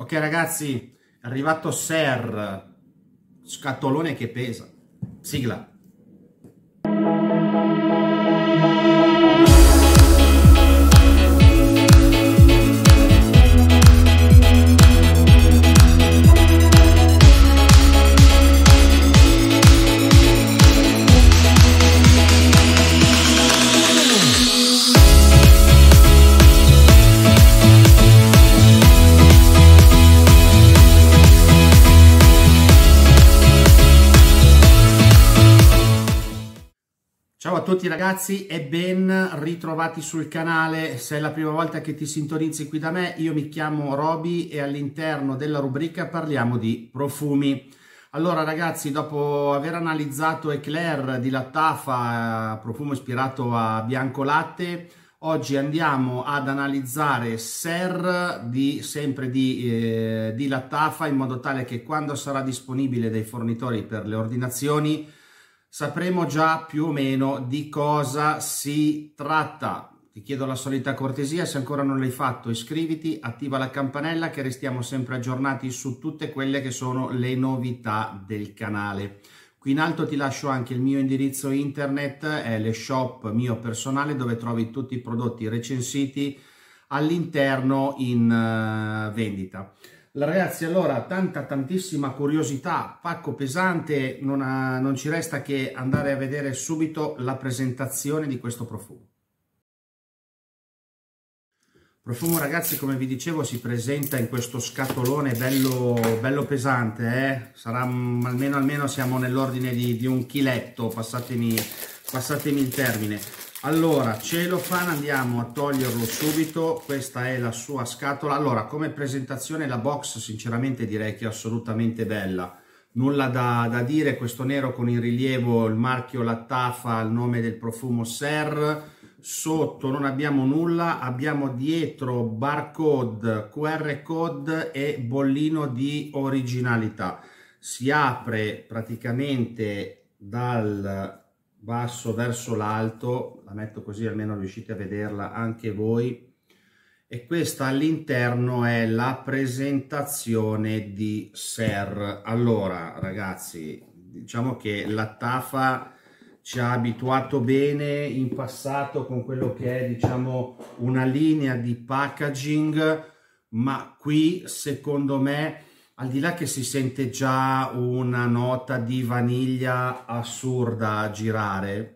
Ok ragazzi, è arrivato Ser, scatolone che pesa. Sigla. Ragazzi e ben ritrovati sul canale. Se è la prima volta che ti sintonizzi qui da me, io mi chiamo Roby e all'interno della rubrica parliamo di profumi. Allora ragazzi, dopo aver analizzato Eclair di Lattafa, profumo ispirato a bianco latte, oggi andiamo ad analizzare Ser di, sempre di, eh, di Lattafa in modo tale che quando sarà disponibile dai fornitori per le ordinazioni sapremo già più o meno di cosa si tratta. Ti chiedo la solita cortesia, se ancora non l'hai fatto iscriviti, attiva la campanella che restiamo sempre aggiornati su tutte quelle che sono le novità del canale. Qui in alto ti lascio anche il mio indirizzo internet, è le shop mio personale dove trovi tutti i prodotti recensiti all'interno in uh, vendita. Ragazzi, allora, tanta tantissima curiosità, pacco pesante, non, ha, non ci resta che andare a vedere subito la presentazione di questo profumo. Profumo ragazzi, come vi dicevo, si presenta in questo scatolone bello, bello pesante, eh? Sarà almeno, almeno siamo nell'ordine di, di, un chiletto, passatemi, passatemi il termine. Allora, celofan, andiamo a toglierlo subito, questa è la sua scatola. Allora, come presentazione la box sinceramente direi che è assolutamente bella. Nulla da, da dire, questo nero con il rilievo, il marchio Lattafa, il nome del profumo Ser. Sotto non abbiamo nulla, abbiamo dietro barcode, QR code e bollino di originalità. Si apre praticamente dal basso verso l'alto, la metto così almeno riuscite a vederla anche voi, e questa all'interno è la presentazione di Ser. Allora ragazzi, diciamo che la Tafa ci ha abituato bene in passato con quello che è diciamo una linea di packaging, ma qui secondo me al di là che si sente già una nota di vaniglia assurda a girare,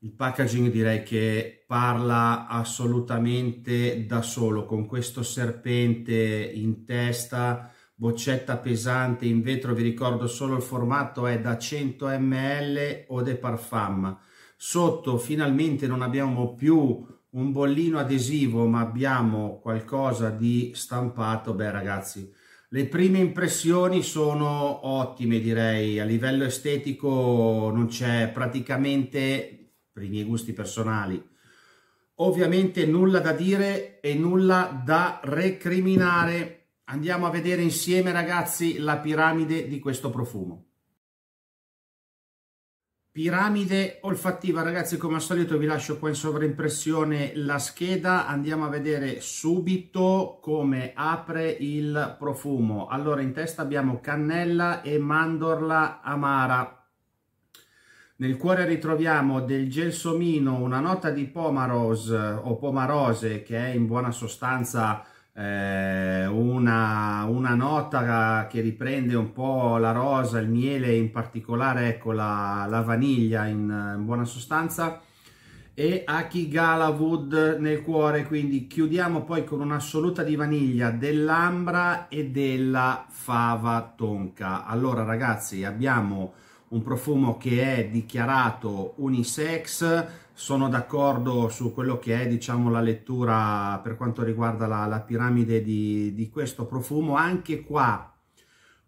il packaging direi che parla assolutamente da solo, con questo serpente in testa, boccetta pesante in vetro, vi ricordo solo il formato è da 100 ml o de parfum. Sotto finalmente non abbiamo più un bollino adesivo ma abbiamo qualcosa di stampato, beh ragazzi, le prime impressioni sono ottime direi, a livello estetico non c'è praticamente, per i miei gusti personali, ovviamente nulla da dire e nulla da recriminare. Andiamo a vedere insieme ragazzi la piramide di questo profumo. Piramide olfattiva, ragazzi, come al solito vi lascio qua in sovraimpressione la scheda, andiamo a vedere subito come apre il profumo. Allora, in testa abbiamo cannella e mandorla amara. Nel cuore ritroviamo del gelsomino, una nota di pomarose o pomarose che è in buona sostanza eh, una, una, nota che riprende un po' la rosa, il miele, in particolare ecco, la, la vaniglia in, in, buona sostanza e Akigala Wood nel cuore, quindi chiudiamo poi con un'assoluta di vaniglia dell'ambra e della fava tonka. Allora ragazzi abbiamo un profumo che è dichiarato unisex, sono d'accordo su quello che è diciamo la lettura per quanto riguarda la, la piramide di, di, questo profumo, anche qua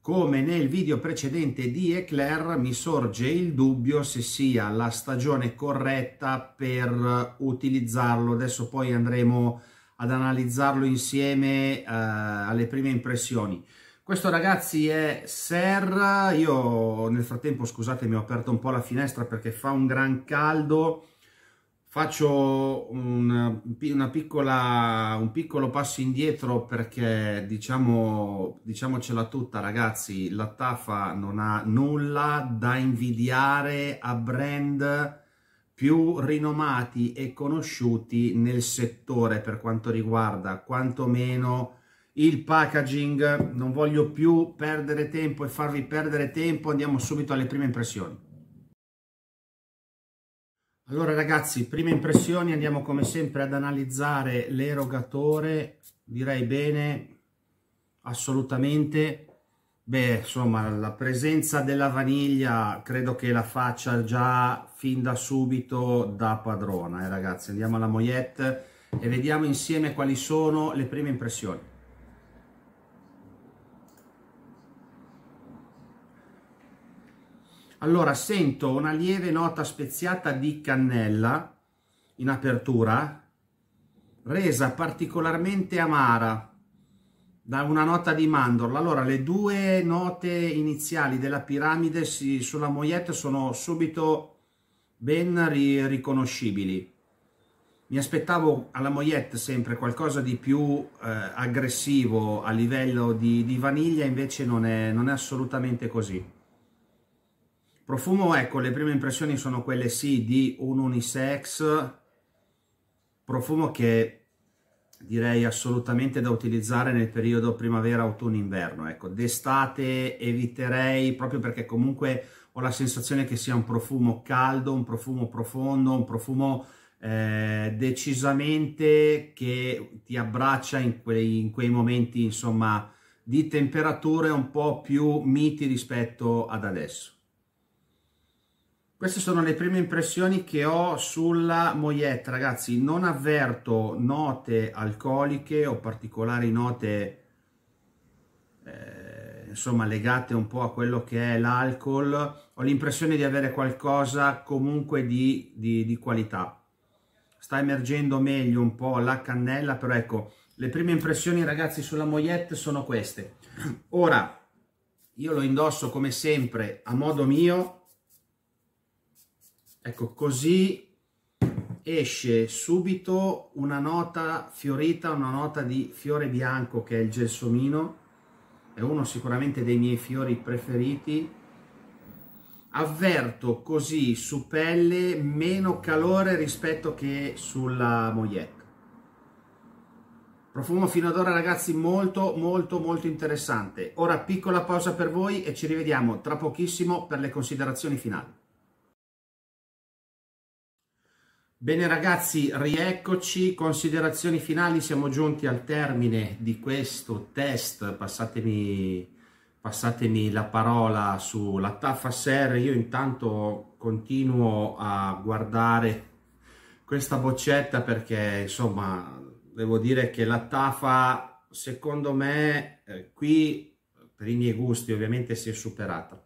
come nel video precedente di Eclair mi sorge il dubbio se sia la stagione corretta per utilizzarlo, adesso poi andremo ad analizzarlo insieme eh, alle prime impressioni. Questo ragazzi è Serra, io nel frattempo scusatemi ho aperto un po' la finestra perché fa un gran caldo, Faccio una, una piccola, un piccolo passo indietro perché diciamo, diciamocela tutta ragazzi, la Tafa non ha nulla da invidiare a brand più rinomati e conosciuti nel settore per quanto riguarda quantomeno il packaging. Non voglio più perdere tempo e farvi perdere tempo, andiamo subito alle prime impressioni. Allora ragazzi, prime impressioni, andiamo come sempre ad analizzare l'erogatore, direi bene, assolutamente. Beh, insomma, la presenza della vaniglia credo che la faccia già fin da subito da padrona, eh, ragazzi. Andiamo alla moyette e vediamo insieme quali sono le prime impressioni. Allora, sento una lieve nota speziata di cannella in apertura, resa particolarmente amara da una nota di mandorla. Allora, le due note iniziali della piramide si, sulla moglietta sono subito ben ri riconoscibili. Mi aspettavo alla mogliette sempre qualcosa di più eh, aggressivo a livello di, di vaniglia, invece non è, non è assolutamente così. Profumo, ecco, le prime impressioni sono quelle sì di un unisex, profumo che direi assolutamente da utilizzare nel periodo primavera, autunno, inverno. Ecco, d'estate eviterei proprio perché comunque ho la sensazione che sia un profumo caldo, un profumo profondo, un profumo eh, decisamente che ti abbraccia in quei, in quei momenti, insomma, di temperature un po' più miti rispetto ad adesso. Queste sono le prime impressioni che ho sulla moglietta, ragazzi. Non avverto note alcoliche o particolari note, eh, insomma, legate un po' a quello che è l'alcol. Ho l'impressione di avere qualcosa comunque di, di, di qualità. Sta emergendo meglio un po' la cannella, però ecco, le prime impressioni, ragazzi, sulla moglietta sono queste. Ora, io lo indosso come sempre a modo mio, Ecco, così esce subito una nota fiorita, una nota di fiore bianco che è il gelsomino, è uno sicuramente dei miei fiori preferiti. Avverto così su pelle meno calore rispetto che sulla moglietta. Profumo fino ad ora ragazzi molto molto molto interessante. Ora piccola pausa per voi e ci rivediamo tra pochissimo per le considerazioni finali. Bene ragazzi, rieccoci, considerazioni finali, siamo giunti al termine di questo test, passatemi, passatemi la parola sulla Taffa Ser, io intanto continuo a guardare questa boccetta perché insomma devo dire che la Tafa secondo me eh, qui per i miei gusti ovviamente si è superata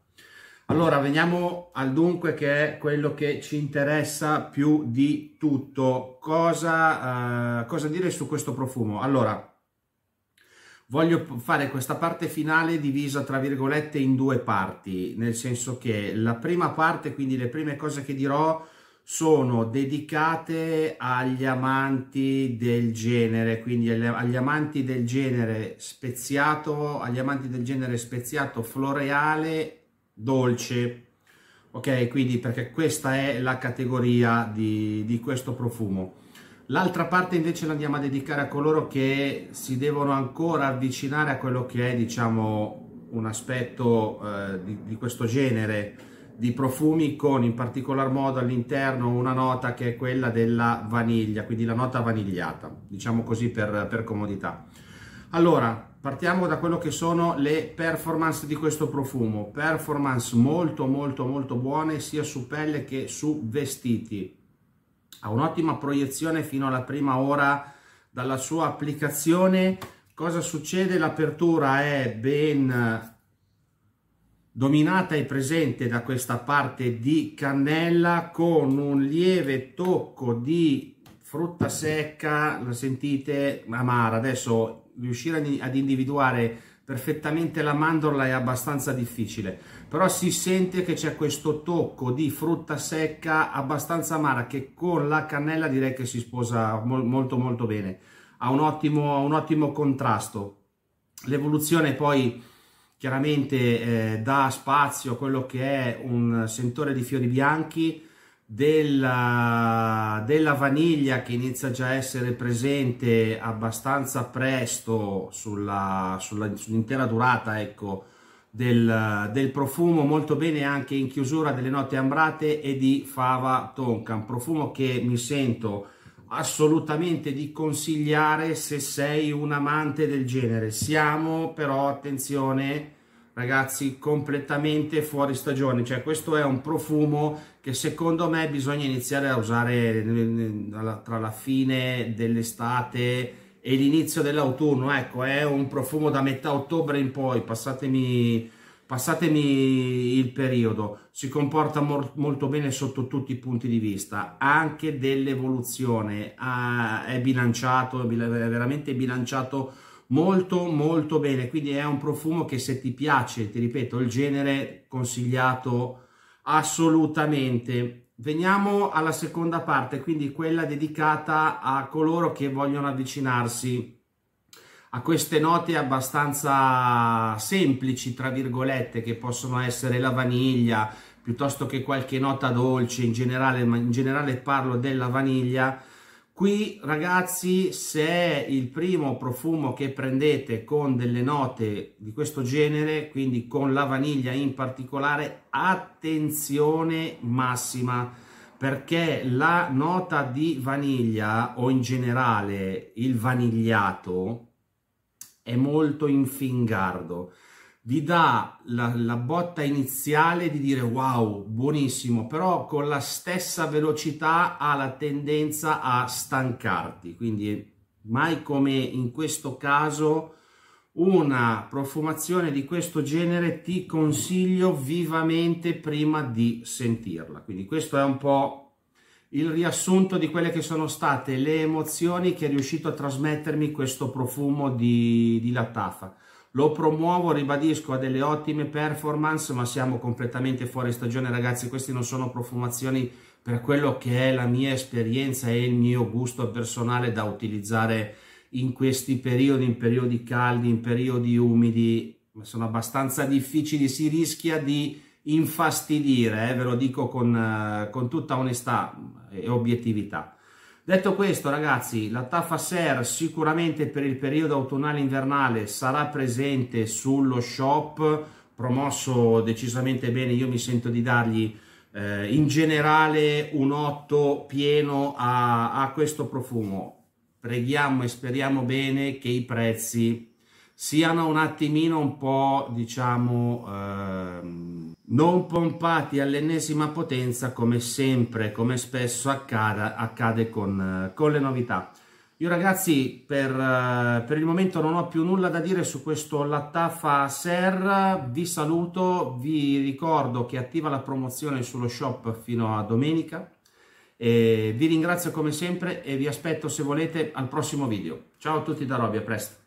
allora, veniamo al dunque che è quello che ci interessa più di tutto. Cosa, uh, cosa dire su questo profumo? Allora, voglio fare questa parte finale divisa tra virgolette in due parti, nel senso che la prima parte, quindi le prime cose che dirò, sono dedicate agli amanti del genere, quindi agli amanti del genere speziato, agli amanti del genere speziato floreale dolce. Ok? Quindi perché questa è la categoria di, di questo profumo. L'altra parte invece l'andiamo a dedicare a coloro che si devono ancora avvicinare a quello che è diciamo un aspetto eh, di, di questo genere di profumi con in particolar modo all'interno una nota che è quella della vaniglia quindi la nota vanigliata diciamo così per, per comodità allora Partiamo da quello che sono le performance di questo profumo, performance molto molto molto buone sia su pelle che su vestiti. Ha un'ottima proiezione fino alla prima ora dalla sua applicazione. Cosa succede? L'apertura è ben dominata e presente da questa parte di cannella con un lieve tocco di frutta secca, la sentite amara. Adesso riuscire ad individuare perfettamente la mandorla è abbastanza difficile però si sente che c'è questo tocco di frutta secca abbastanza amara che con la cannella direi che si sposa molto molto bene ha un ottimo, un ottimo contrasto l'evoluzione poi chiaramente eh, dà spazio a quello che è un sentore di fiori bianchi della, della, vaniglia che inizia già a essere presente abbastanza presto sulla, sulla, sull'intera durata ecco, del, del, profumo molto bene anche in chiusura delle note ambrate e di fava tonka. Un profumo che mi sento assolutamente di consigliare se sei un amante del genere. Siamo però attenzione ragazzi completamente fuori stagione. Cioè questo è un profumo che secondo me bisogna iniziare a usare tra la fine dell'estate e l'inizio dell'autunno. Ecco è un profumo da metà ottobre in poi passatemi passatemi il periodo. Si comporta molto bene sotto tutti i punti di vista. Anche dell'evoluzione. Ah, è bilanciato è veramente bilanciato molto molto bene. Quindi è un profumo che se ti piace ti ripeto il genere consigliato assolutamente. Veniamo alla seconda parte quindi quella dedicata a coloro che vogliono avvicinarsi a queste note abbastanza semplici tra virgolette che possono essere la vaniglia piuttosto che qualche nota dolce in generale ma in generale parlo della vaniglia Qui ragazzi se è il primo profumo che prendete con delle note di questo genere, quindi con la vaniglia in particolare, attenzione massima perché la nota di vaniglia o in generale il vanigliato è molto infingardo vi dà la, la, botta iniziale di dire wow, buonissimo, però con la stessa velocità ha la tendenza a stancarti, quindi mai come in questo caso una profumazione di questo genere ti consiglio vivamente prima di sentirla, quindi questo è un po' il riassunto di quelle che sono state le emozioni che è riuscito a trasmettermi questo profumo di, di Latafa lo promuovo, ribadisco, ha delle ottime performance, ma siamo completamente fuori stagione, ragazzi, queste non sono profumazioni per quello che è la mia esperienza e il mio gusto personale da utilizzare in questi periodi, in periodi caldi, in periodi umidi, sono abbastanza difficili, si rischia di infastidire, eh, ve lo dico con, eh, con tutta onestà e obiettività. Detto questo ragazzi, la Tafa Ser sicuramente per il periodo autunnale-invernale sarà presente sullo shop, promosso decisamente bene, io mi sento di dargli eh, in generale un 8 pieno a, a questo profumo. Preghiamo e speriamo bene che i prezzi siano un attimino un po' diciamo ehm, non pompati all'ennesima potenza come sempre come spesso accade, accade con, con, le novità. Io ragazzi per, per, il momento non ho più nulla da dire su questo Lattafa Ser. Vi saluto vi ricordo che attiva la promozione sullo shop fino a domenica. E vi ringrazio come sempre e vi aspetto se volete al prossimo video. Ciao a tutti da Roby a presto